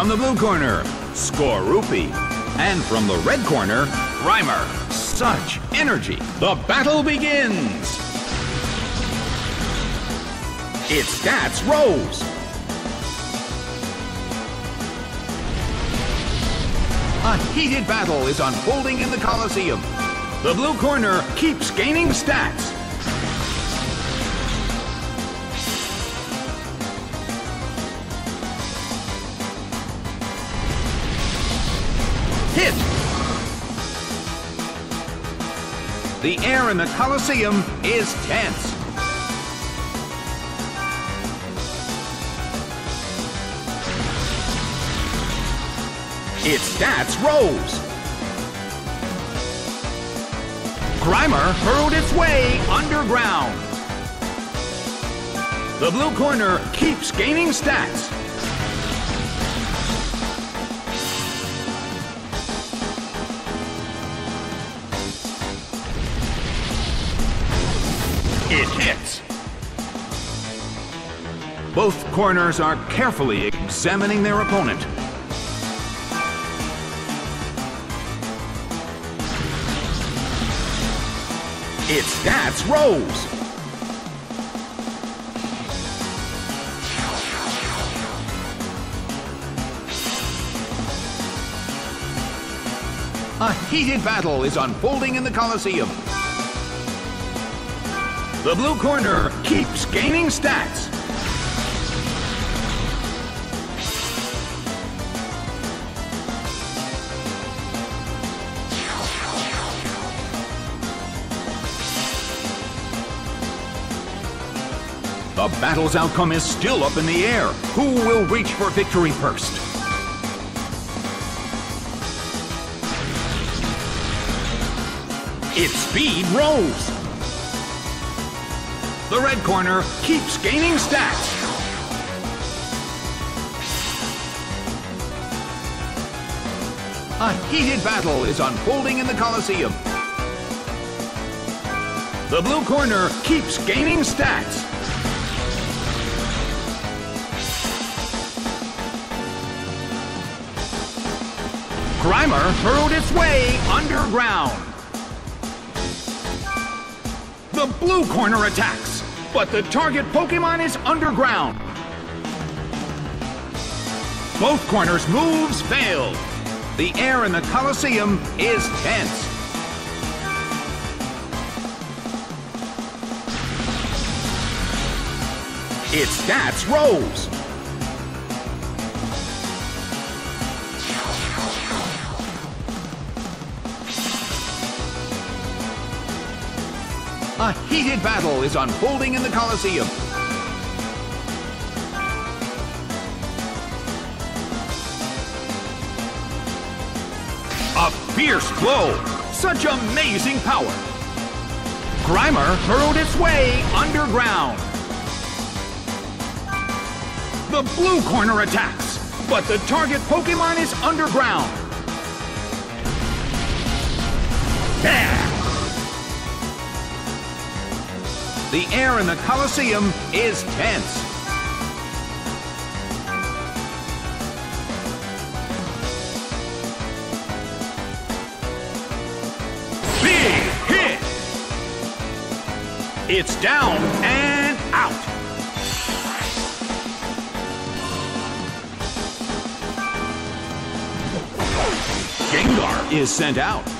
From the blue corner, Skorupi. And from the red corner, Grimer. Such energy. The battle begins. Its stats rose. A heated battle is unfolding in the Colosseum. The blue corner keeps gaining stats. Hit! The air in the Colosseum is tense. Its stats rose. Grimer hurled its way underground. The blue corner keeps gaining stats. It hits. Both corners are carefully examining their opponent. Its That's rose. A heated battle is unfolding in the Colosseum. The blue corner keeps gaining stats. The battle's outcome is still up in the air. Who will reach for victory first? Its speed rose. The red corner keeps gaining stats. A heated battle is unfolding in the Colosseum. The blue corner keeps gaining stats. Grimer hurled its way underground. The blue corner attacks, but the target Pokemon is underground. Both corners' moves failed. The air in the Colosseum is tense. Its stats rose. A heated battle is unfolding in the Colosseum. A fierce blow! Such amazing power! Grimer hurled its way underground. The blue corner attacks, but the target Pokemon is underground. The air in the Colosseum is tense. Big hit! It's down and out. Gengar is sent out.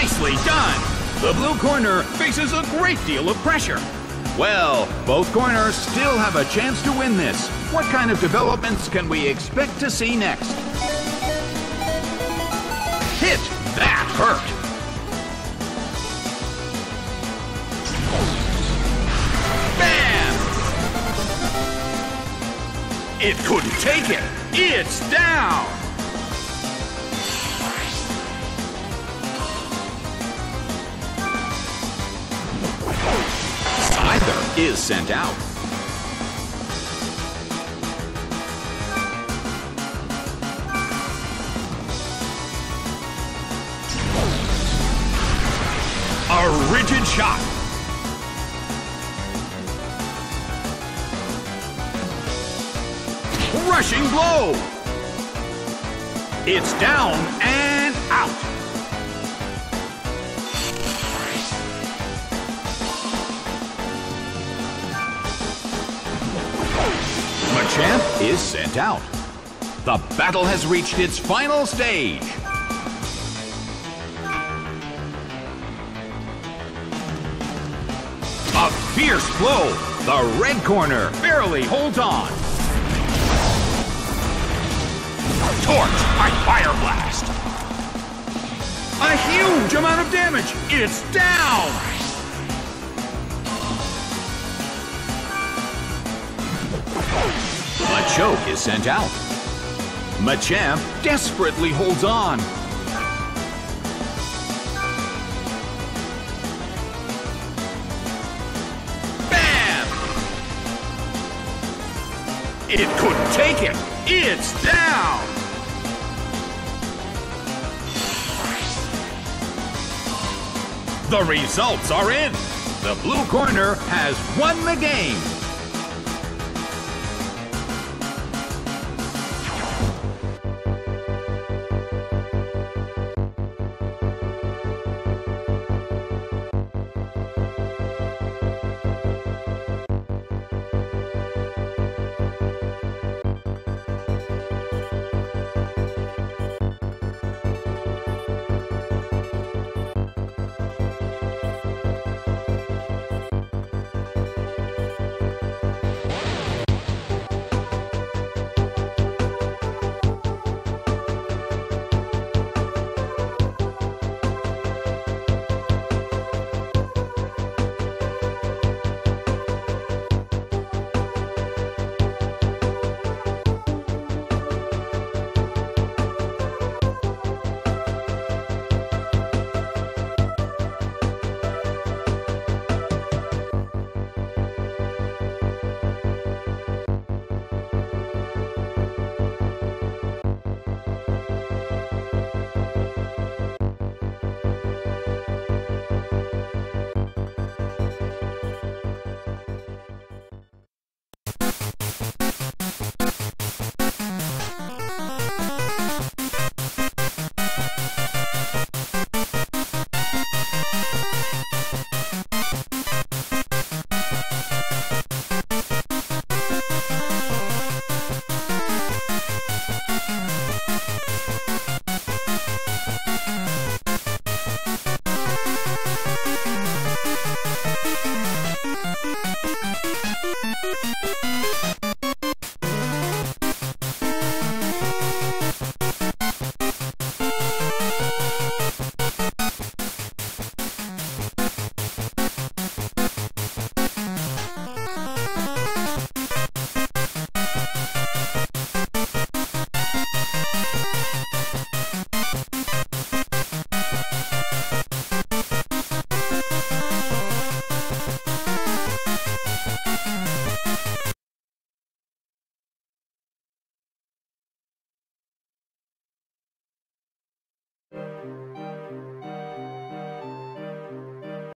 Nicely done. The blue corner faces a great deal of pressure. Well, both corners still have a chance to win this. What kind of developments can we expect to see next? Hit! That hurt! Bam! It couldn't take it. It's down. is sent out. A rigid shot. Rushing blow. It's down and... is sent out. The battle has reached its final stage. A fierce blow. The red corner barely holds on. Torch by Fire Blast. A huge amount of damage. It's down. Machoke is sent out. Machamp desperately holds on. Bam! It couldn't take it. It's down. The results are in. The blue corner has won the game.